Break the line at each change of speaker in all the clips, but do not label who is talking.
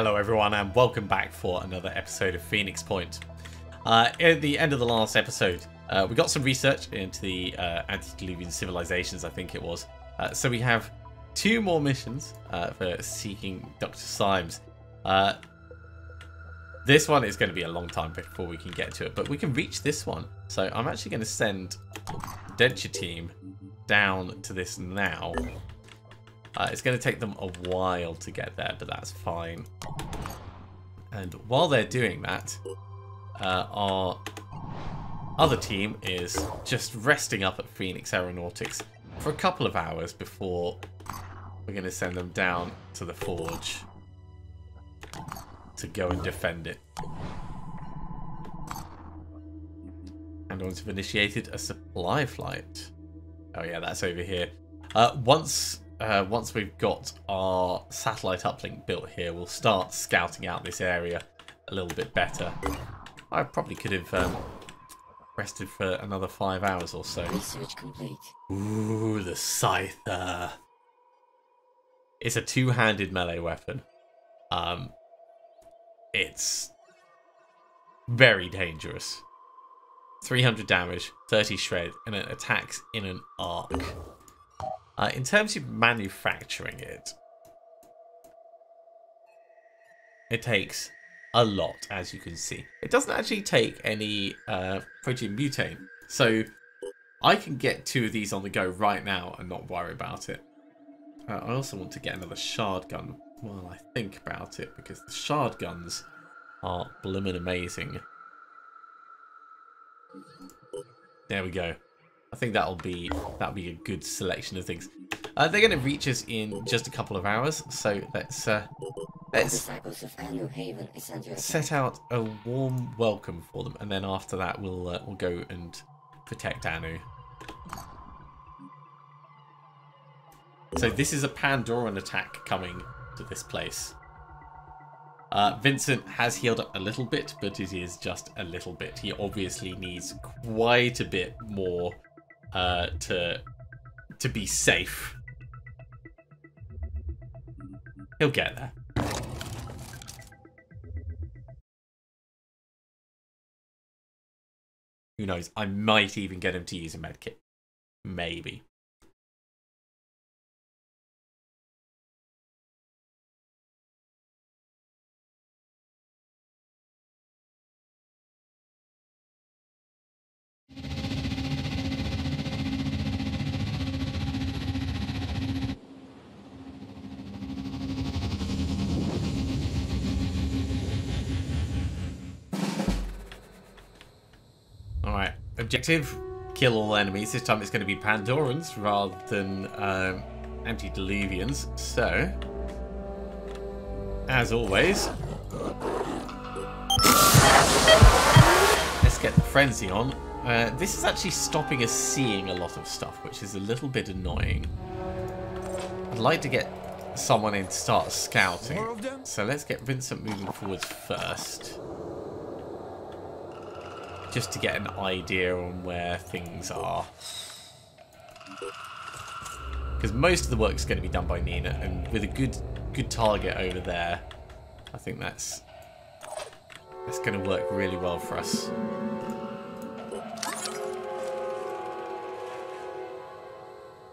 Hello everyone and welcome back for another episode of Phoenix Point. Uh, at the end of the last episode, uh, we got some research into the uh, antediluvian civilizations, I think it was. Uh, so we have two more missions uh, for seeking Dr. Symes. Uh, this one is going to be a long time before we can get to it, but we can reach this one. So I'm actually going to send Denture Team down to this now. Uh, it's going to take them a while to get there, but that's fine. And while they're doing that, uh, our other team is just resting up at Phoenix Aeronautics for a couple of hours before we're going to send them down to the forge to go and defend it. And once we've initiated a supply flight. Oh yeah, that's over here. Uh, once uh, once we've got our satellite uplink built here, we'll start scouting out this area a little bit better. I probably could have um, rested for another five hours or so.
Research complete.
Ooh, the Scyther. It's a two-handed melee weapon. Um, it's very dangerous. 300 damage, 30 shred, and it attacks in an arc. Uh, in terms of manufacturing it, it takes a lot, as you can see. It doesn't actually take any uh, Protean Mutane, so I can get two of these on the go right now and not worry about it. Uh, I also want to get another shard gun while I think about it, because the shard guns are blooming amazing. There we go. I think that'll be that'll be a good selection of things. Uh, they're going to reach us in just a couple of hours, so let's uh, let's set out a warm welcome for them, and then after that we'll uh, we'll go and protect Anu. So this is a Pandoran attack coming to this place. Uh, Vincent has healed up a little bit, but it is just a little bit. He obviously needs quite a bit more uh, to to be safe. He'll get there. Who knows? I might even get him to use a medkit. Maybe. Objective kill all enemies. This time it's going to be Pandorans rather than um, antediluvians. So, as always, let's get the frenzy on. Uh, this is actually stopping us seeing a lot of stuff, which is a little bit annoying. I'd like to get someone in to start scouting. So let's get Vincent moving forwards first just to get an idea on where things are. Because most of the work is going to be done by Nina, and with a good good target over there, I think that's that's going to work really well for us.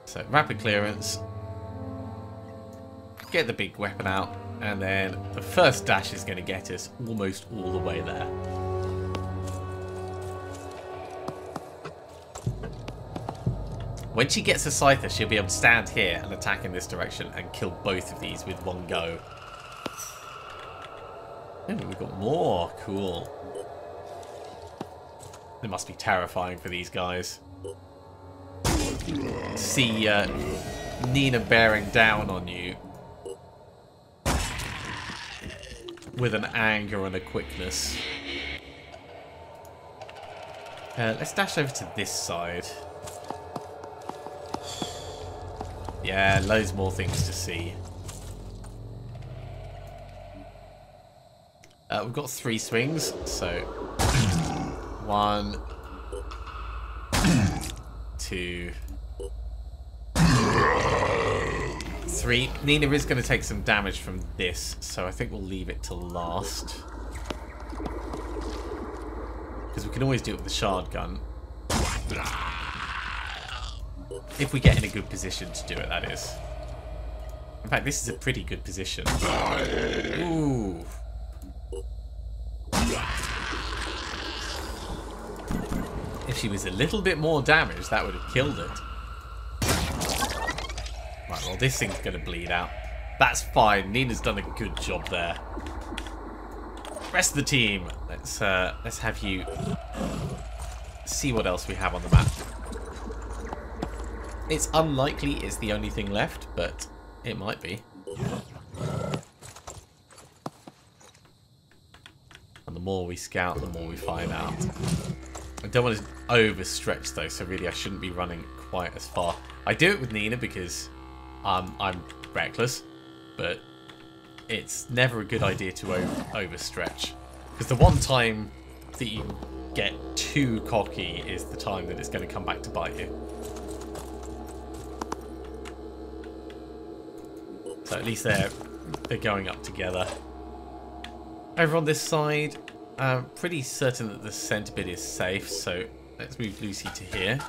So rapid clearance, get the big weapon out, and then the first dash is going to get us almost all the way there. When she gets a Scyther, she'll be able to stand here and attack in this direction and kill both of these with one go. Oh, we've got more. Cool. It must be terrifying for these guys. See uh, Nina bearing down on you with an anger and a quickness. Uh, let's dash over to this side. Yeah, loads more things to see. Uh, we've got three swings, so one, two, three. Nina is going to take some damage from this, so I think we'll leave it to last. Because we can always do it with the shard gun. If we get in a good position to do it, that is. In fact, this is a pretty good position. Ooh. If she was a little bit more damaged, that would have killed it. Right, well, this thing's going to bleed out. That's fine. Nina's done a good job there. Rest of the team, let's uh, let's have you see what else we have on the map. It's unlikely it's the only thing left, but it might be. And the more we scout, the more we find out. I don't want to overstretch though, so really I shouldn't be running quite as far. I do it with Nina because um, I'm reckless, but it's never a good idea to over overstretch. Because the one time that you get too cocky is the time that it's going to come back to bite you. So at least they're they're going up together. Over on this side, I'm pretty certain that the centre bit is safe, so let's move Lucy to here.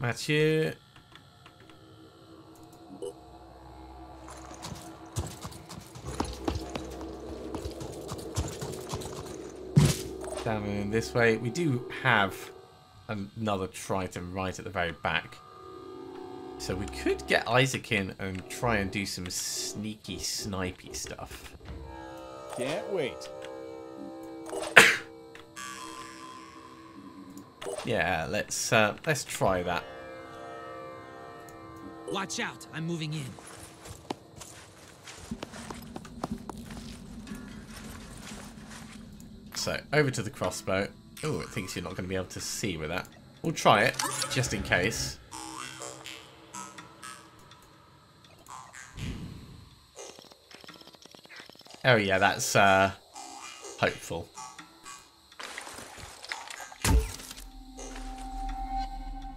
Mathieu. Down in this way. We do have another Triton right at the very back. So we could get Isaac in and try and do some sneaky, snipey stuff.
Can't wait.
Yeah, let's uh, let's try that.
Watch out, I'm moving in.
So over to the crossbow. Oh, it thinks you're not going to be able to see with that. We'll try it, just in case. Oh yeah, that's uh, hopeful.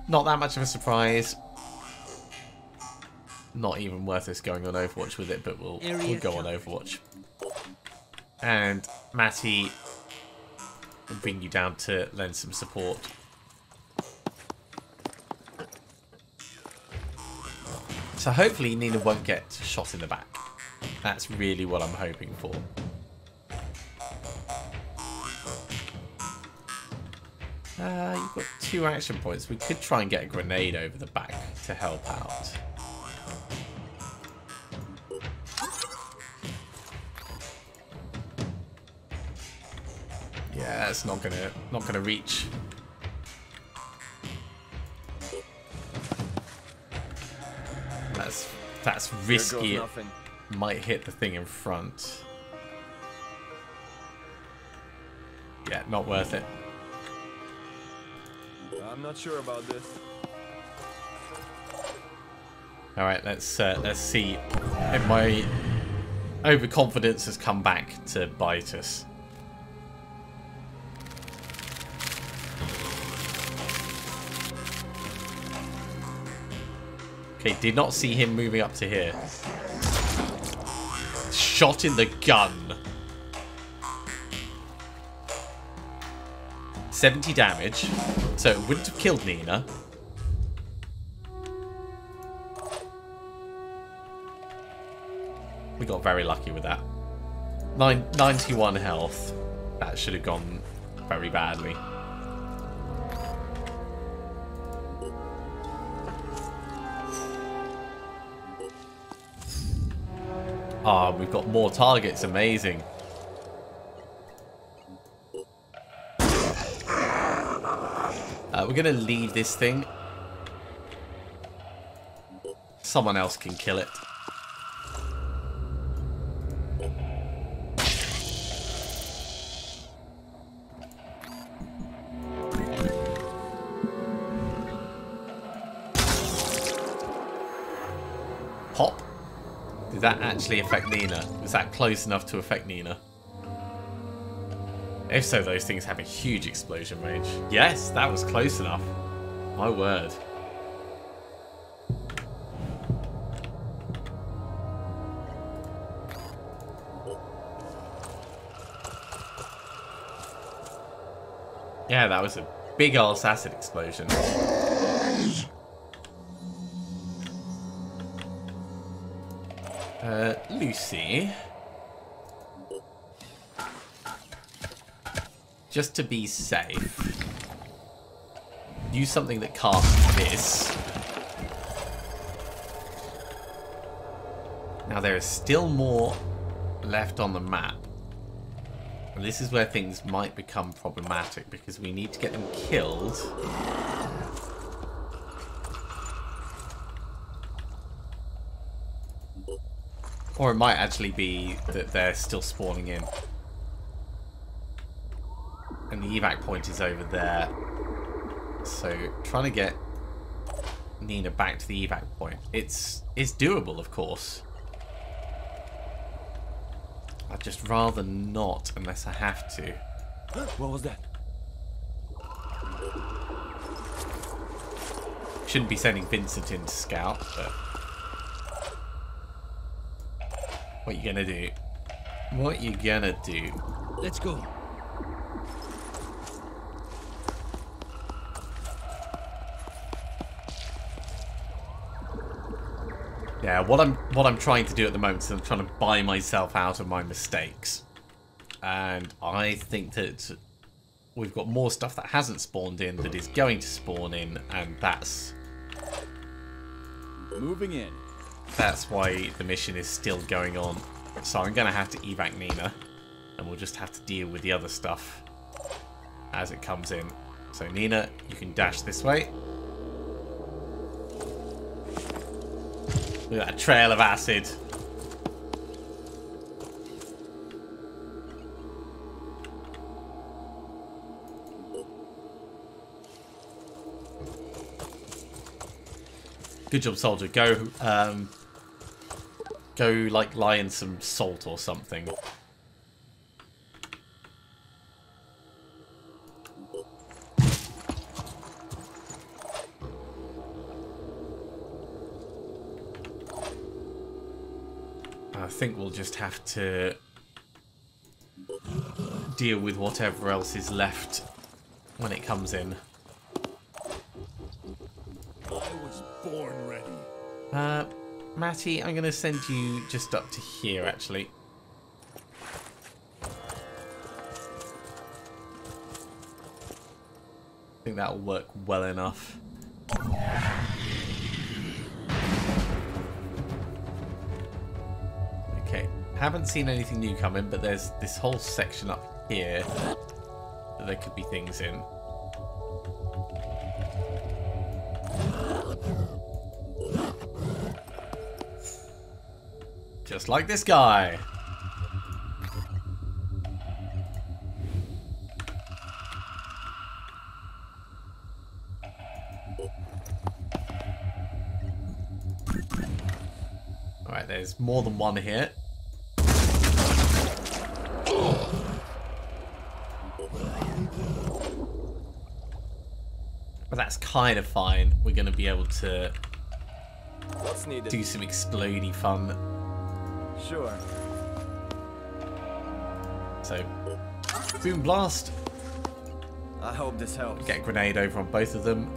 Not that much of a surprise. Not even worth us going on Overwatch with it, but we'll, we'll go on Overwatch. And Matty will bring you down to lend some support. So hopefully Nina won't get shot in the back. That's really what I'm hoping for. Uh, you've got two action points. We could try and get a grenade over the back to help out. Yeah, that's not gonna not gonna reach. That's that's risky. It might hit the thing in front. Yeah, not worth it.
I'm not sure about this.
All right, let's uh, let's see if my overconfidence has come back to bite us. Okay, did not see him moving up to here. Shot in the gun. 70 damage. So it wouldn't have killed Nina. We got very lucky with that. Nine, 91 health. That should have gone very badly. Ah, oh, we've got more targets. Amazing. Uh, we're going to leave this thing. Someone else can kill it. Did that actually affect Nina? Was that close enough to affect Nina? If so, those things have a huge explosion range. Yes, that was close enough. My word. Yeah, that was a big ass acid explosion. Uh, Lucy. Just to be safe, use something that casts this. Now there is still more left on the map. And this is where things might become problematic because we need to get them killed. Or it might actually be that they're still spawning in. And the evac point is over there. So trying to get Nina back to the evac point. It's it's doable, of course. I'd just rather not unless I have to.
What was that?
Shouldn't be sending Vincent in to scout, but... What you gonna do? What you gonna do?
Let's go.
Yeah, what I'm what I'm trying to do at the moment is I'm trying to buy myself out of my mistakes. And I think that we've got more stuff that hasn't spawned in that is going to spawn in, and that's
Moving in.
That's why the mission is still going on. So I'm gonna have to evac Nina, and we'll just have to deal with the other stuff as it comes in. So Nina, you can dash this way. Look at that trail of acid. Good job, soldier. Go, um, go like lie in some salt or something. I think we'll just have to deal with whatever else is left when it comes in.
I was born ready.
Uh, Matty, I'm going to send you just up to here, actually. I think that'll work well enough. Okay, haven't seen anything new coming, but there's this whole section up here that there could be things in. Just like this guy. Alright, there's more than one here. But that's kind of fine. We're going to be able to
What's needed?
do some explodey fun
Sure.
So, boom blast.
I hope this helps.
Get a grenade over on both of them.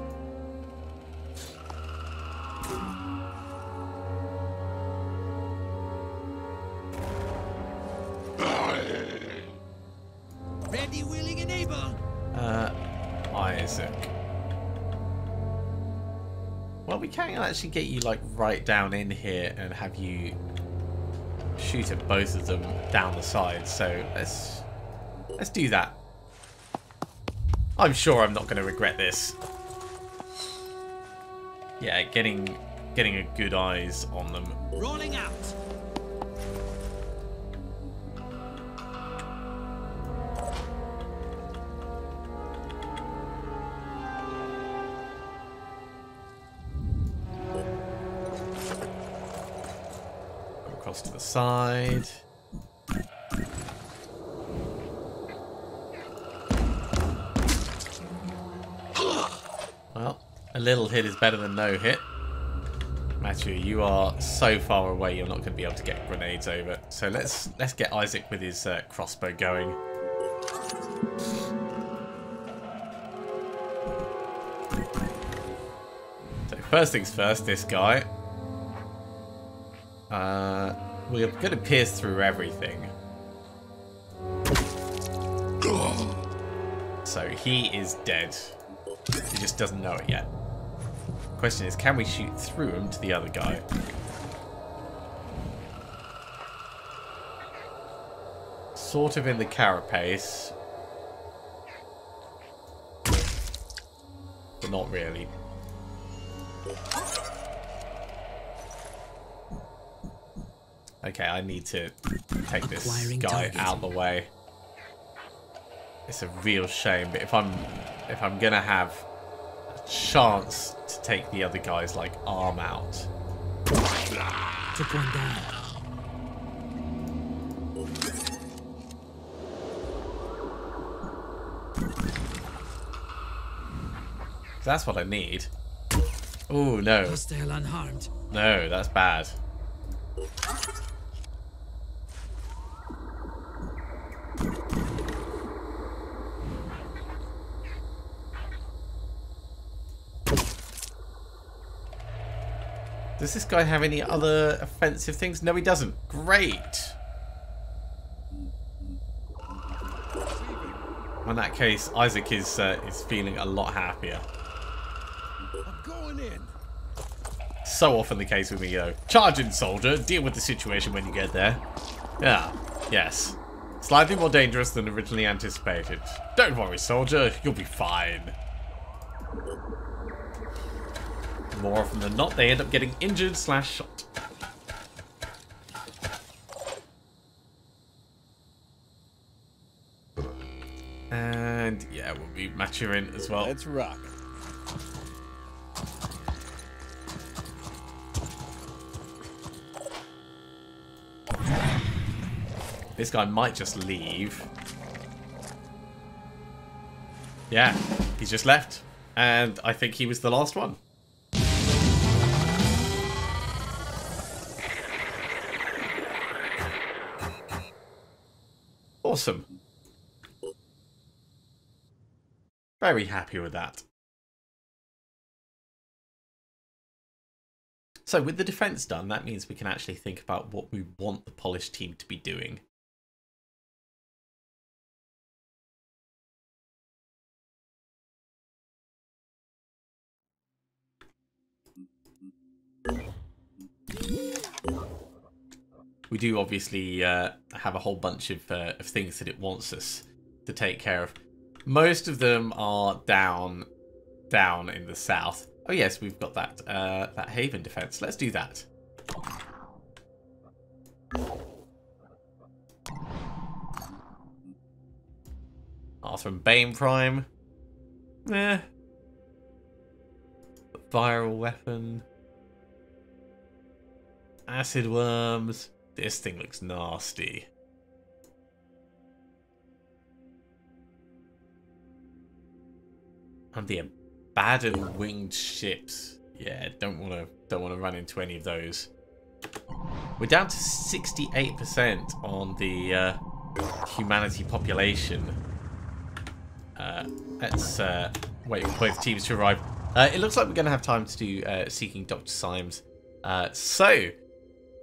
Ready, willing, and able.
Uh, Isaac. Well, we can actually get you like right down in here and have you shoot at both of them down the side. So let's let's do that. I'm sure I'm not going to regret this. Yeah, getting getting a good eyes on them.
Rolling out.
side. Well, a little hit is better than no hit. Matthew, you are so far away you're not going to be able to get grenades over. So let's let's get Isaac with his uh, crossbow going. So first things first, this guy. We're to pierce through everything. So he is dead. He just doesn't know it yet. Question is, can we shoot through him to the other guy? Sort of in the carapace. But not really. Okay, I need to take this
Acquiring
guy
target.
out of the way. It's a real shame, but if I'm if I'm gonna have a chance to take the other guy's like arm out,
Took one down.
that's what I need. Oh no,
Hostile unharmed.
no, that's bad. Does this guy have any other offensive things? No, he doesn't. Great. In that case, Isaac is uh, is feeling a lot happier.
I'm going in.
So often the case with me, though. Charge in, soldier. Deal with the situation when you get there. Yeah, yes. Slightly more dangerous than originally anticipated. Don't worry, soldier. You'll be fine. More often than not, they end up getting injured slash shot. And yeah, we'll be maturing as well.
Let's rock.
This guy might just leave. Yeah, he's just left. And I think he was the last one. Awesome. Very happy with that. So with the defense done, that means we can actually think about what we want the Polish team to be doing. We do obviously uh, have a whole bunch of, uh, of things that it wants us to take care of. Most of them are down, down in the south. Oh yes, we've got that uh, that haven defense. Let's do that. Arthur and Bane Prime. Eh. Viral weapon. Acid worms. This thing looks nasty. And the abandoned winged ships. Yeah, don't want to don't want to run into any of those. We're down to 68% on the uh, humanity population. Uh, let's uh, wait for both teams to arrive. Uh, it looks like we're going to have time to do uh, Seeking Dr. Symes. Uh, so,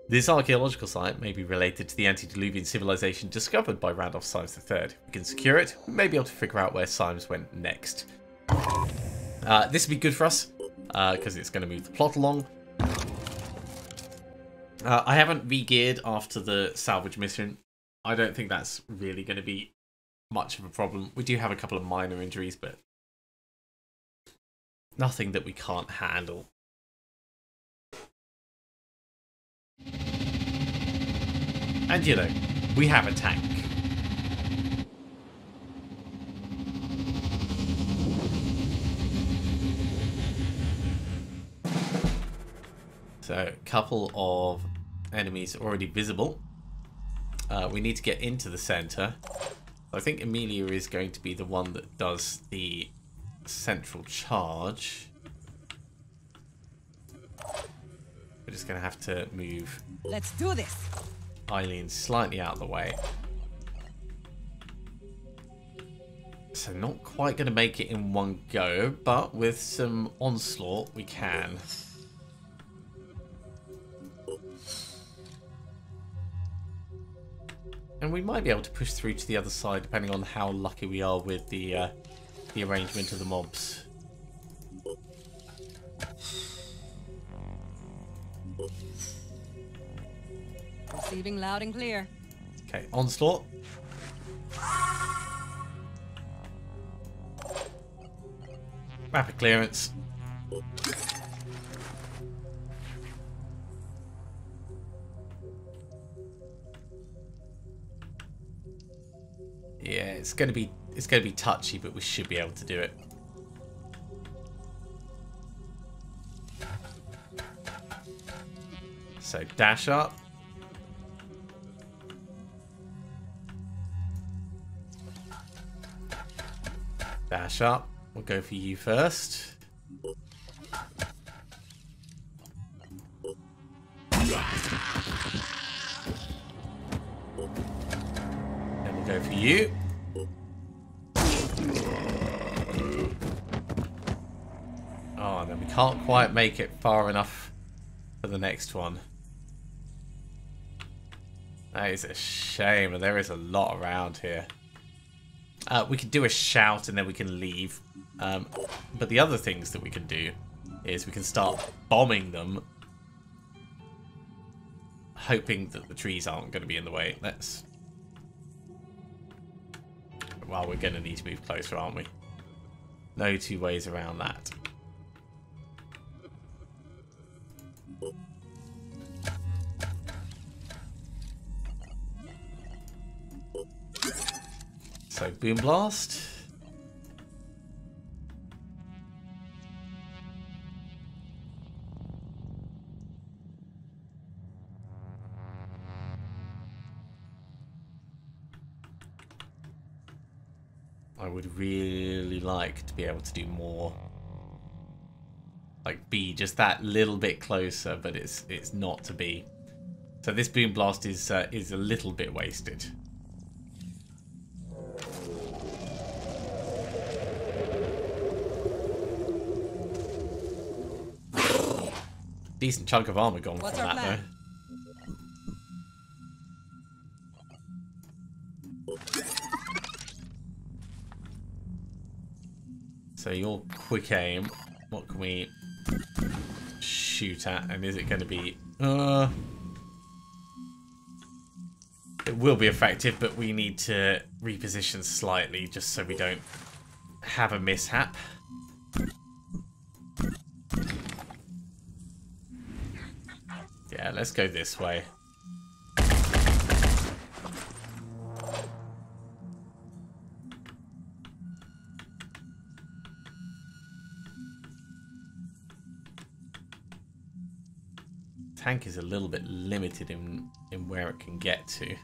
this archaeological site may be related to the antediluvian civilization discovered by Randolph Symes III. If we can secure it, we may be able to figure out where Symes went next. Uh, this would be good for us, because it's going to move the plot along. Uh, I haven't re-geared after the salvage mission. I don't think that's really going to be much of a problem. We do have a couple of minor injuries, but nothing that we can't handle. And you know, we have a tank. So, a couple of enemies already visible. Uh, we need to get into the center. I think Amelia is going to be the one that does the central charge. We're just going to have to move
Let's do this.
Eileen slightly out of the way. So not quite going to make it in one go, but with some onslaught we can. And we might be able to push through to the other side depending on how lucky we are with the uh, the arrangement of the mobs.
Receiving loud and clear.
Okay, onslaught. Rapid clearance. Yeah, it's gonna be it's gonna be touchy, but we should be able to do it. So dash up. Dash up. We'll go for you first. Then we'll go for you. Oh, then we can't quite make it far enough for the next one. That is a shame, and there is a lot around here. Uh, we can do a shout and then we can leave. Um, but the other things that we can do is we can start bombing them, hoping that the trees aren't going to be in the way. Let's. Well, we're going to need to move closer, aren't we? No two ways around that. So, Boom Blast. I would really like to be able to do more. Like be just that little bit closer, but it's it's not to be. So this boom blast is uh, is a little bit wasted. Decent chunk of armor gone
What's
from that
plan?
though. So your quick aim, what can we shoot at? And is it going to be... Uh, it will be effective, but we need to reposition slightly just so we don't have a mishap. Let's go this way. Tank is a little bit limited in in where it can get to.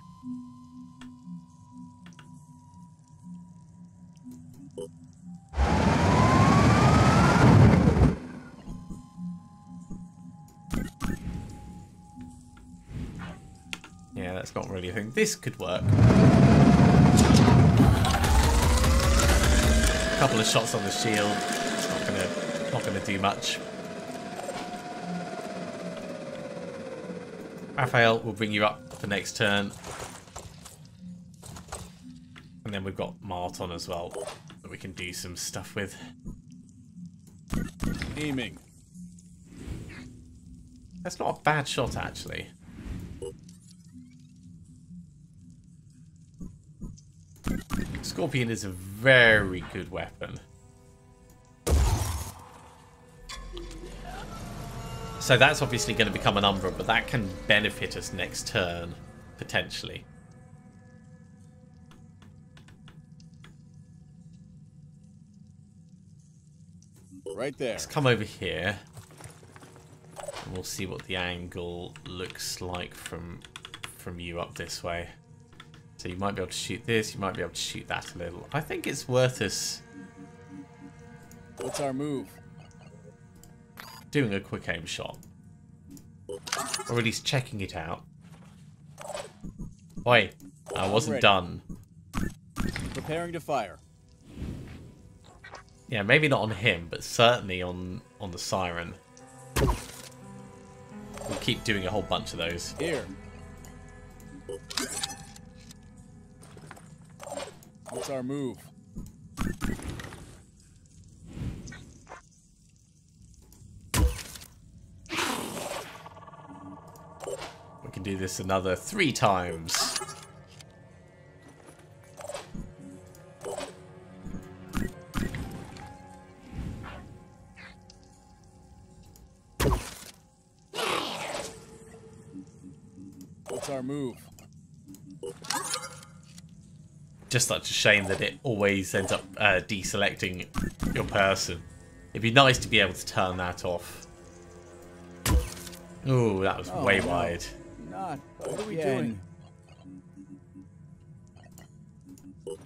That's not really a thing. This could work. A couple of shots on the shield. It's not gonna not gonna do much. Raphael will bring you up for next turn. And then we've got Marton as well that we can do some stuff with.
Aiming.
That's not a bad shot actually. Scorpion is a very good weapon. So that's obviously going to become an Umbra, but that can benefit us next turn, potentially.
Right there.
Let's come over here. And we'll see what the angle looks like from from you up this way. So you might be able to shoot this, you might be able to shoot that a little. I think it's worth us
What's our move?
doing a quick aim shot. Or at least checking it out. Oi, I wasn't done.
Preparing to fire.
Yeah, maybe not on him, but certainly on on the siren. We'll keep doing a whole bunch of those.
Here. What's our move?
We can do this another three times. Just such a shame that it always ends up uh, deselecting your person. It'd be nice to be able to turn that off. Ooh, that was
Oh,
way
no.
wide.
Not
What are we
again.
doing?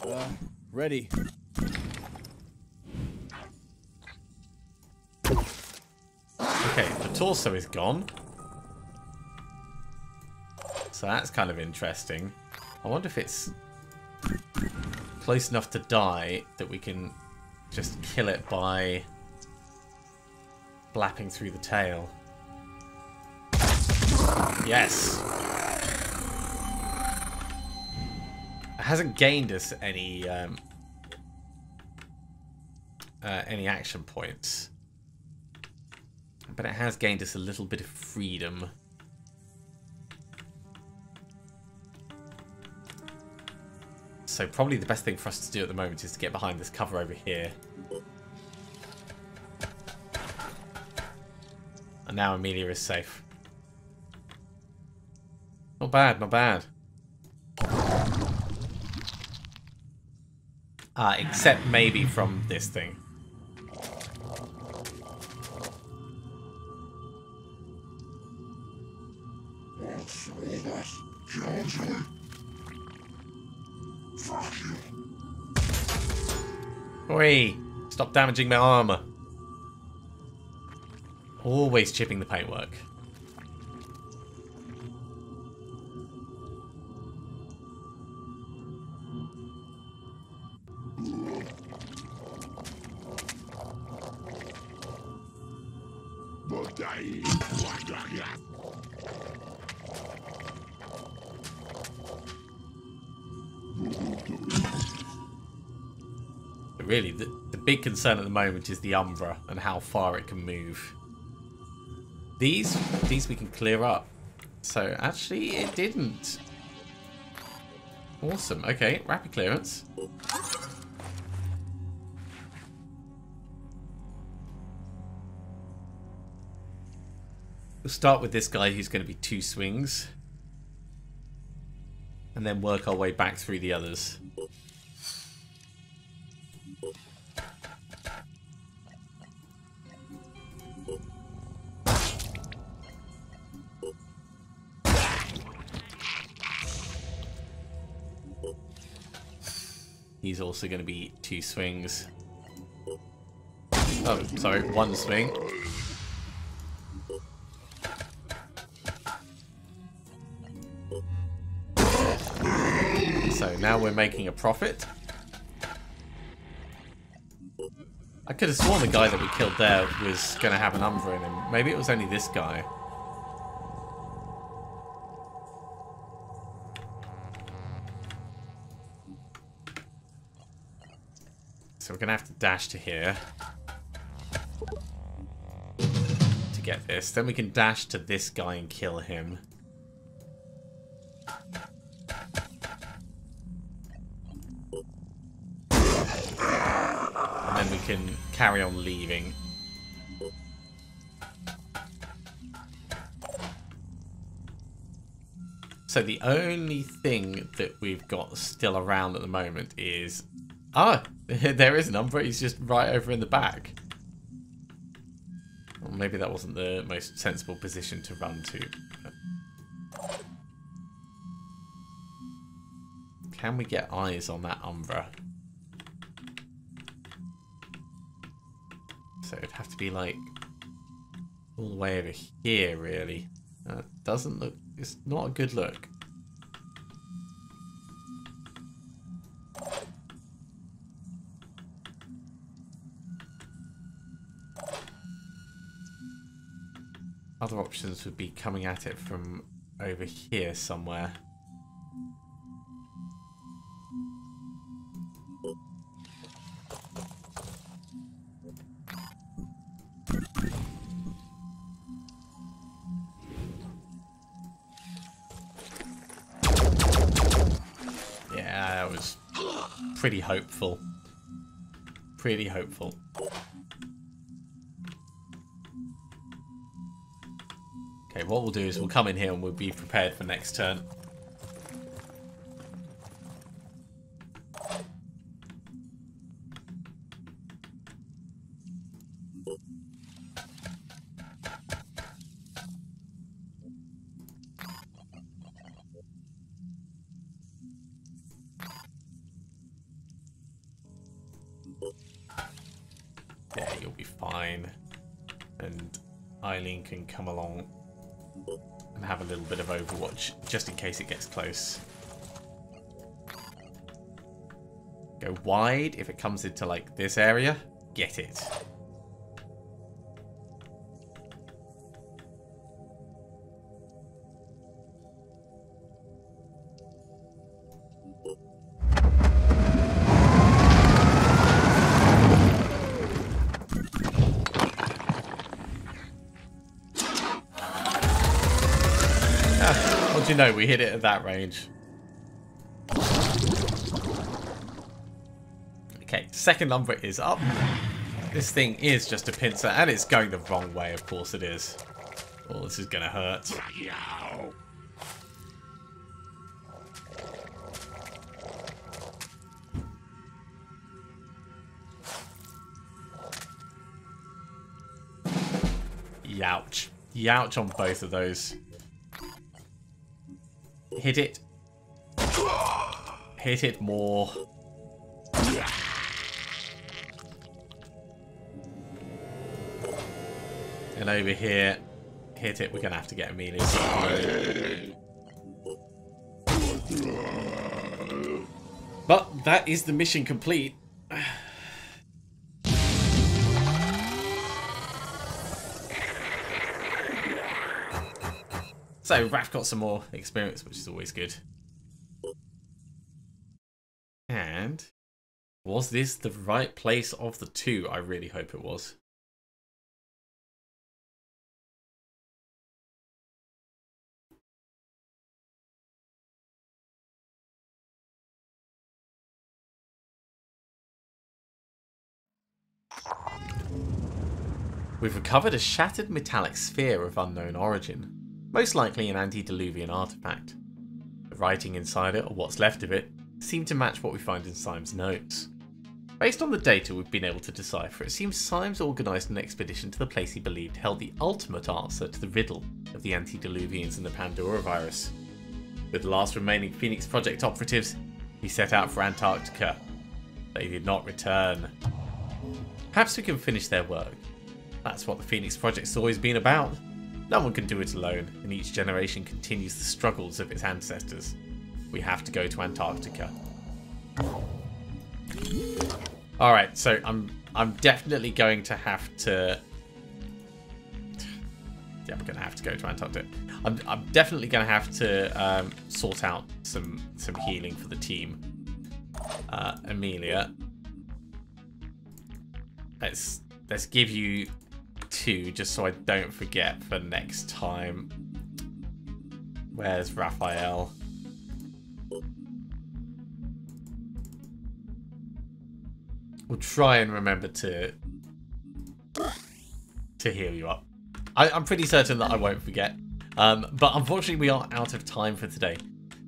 Uh, ready.
Okay, the torso is gone. So that's kind of interesting. I wonder if it's close enough to die that we can just kill it by flapping through the tail. Yes. It hasn't gained us any um, uh, any action points. But it has gained us a little bit of freedom. So probably the best thing for us to do at the moment is to get behind this cover over here. And now Amelia is safe. Not bad, not bad. Uh, except maybe from this thing. Oi! Stop damaging my armor. Always chipping the paintwork. Concern at the moment is the Umbra and how far it can move. These, these we can clear up. So actually, it didn't. Awesome. Okay, rapid clearance. We'll start with this guy who's going to be two swings. And then work our way back through the others. He's also going to be two swings. Oh, sorry, one swing. So now we're making a profit. I could have sworn the guy that we killed there was going to have an Umbra in him. Maybe it was only this guy. Going to have to dash to here. To get this. Then we can dash to this guy and kill him. And then we can carry on leaving. So the only thing that we've got still around at the moment is... Ah! there is an Umbra, he's just right over in the back. Well, maybe that wasn't the most sensible position to run to. Can we get eyes on that Umbra? So it'd have to be like all the way over here, really. That doesn't look. It's not a good look. Other options would be coming at it from over here somewhere. Yeah, that was pretty hopeful. Pretty hopeful. Okay, what we'll do is we'll come in here and we'll be prepared for next turn. Just in case it gets close. Go wide if it comes into like this area. Get it. Know? We hit it at that range. Okay, second number is up. This thing is just a pincer, and it's going the wrong way, of course it is. Oh, this is gonna hurt. Youch. Youch on both of those. Hit it. Hit it more. And over here, hit it. We're going to have to get a Amelia. But that is the mission complete. So, Raph got some more experience, which is always good. And was this the right place of the two? I really hope it was. We've recovered a shattered metallic sphere of unknown origin, most likely an antediluvian artifact. The writing inside it, or what's left of it, seem to match what we find in Symes' notes. Based on the data we've been able to decipher, it seems Symes organised an expedition to the place he believed held the ultimate answer to the riddle of the antediluvians and the Pandora virus. With the last remaining Phoenix Project operatives, he set out for Antarctica. They did not return. Perhaps we can finish their work. That's what the Phoenix Project's always been about. No one can do it alone, and each generation continues the struggles of its ancestors. We have to go to Antarctica. Alright, so I'm I'm definitely going to have to Yeah, I'm gonna have to go to Antarctica. I'm I'm definitely gonna have to um, sort out some some healing for the team. Uh, Amelia. Let's let's give you two just so I don't forget for next time. Where's Raphael? We'll try and remember to to heal you up. I, I'm pretty certain that I won't forget. Um, but unfortunately, we are out of time for today.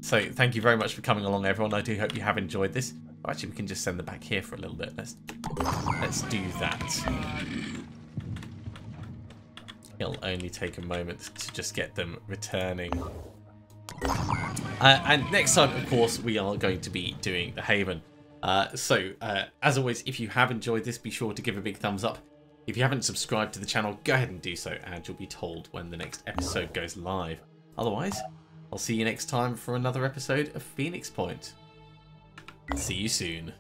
So thank you very much for coming along, everyone. I do hope you have enjoyed this. Actually, we can just send them back here for a little bit. Let's let's do that. It'll only take a moment to just get them returning. Uh, and next time, of course, we are going to be doing the Haven. Uh, so, uh, as always, if you have enjoyed this, be sure to give a big thumbs up. If you haven't subscribed to the channel, go ahead and do so, and you'll be told when the next episode goes live. Otherwise, I'll see you next time for another episode of Phoenix Point. See you soon.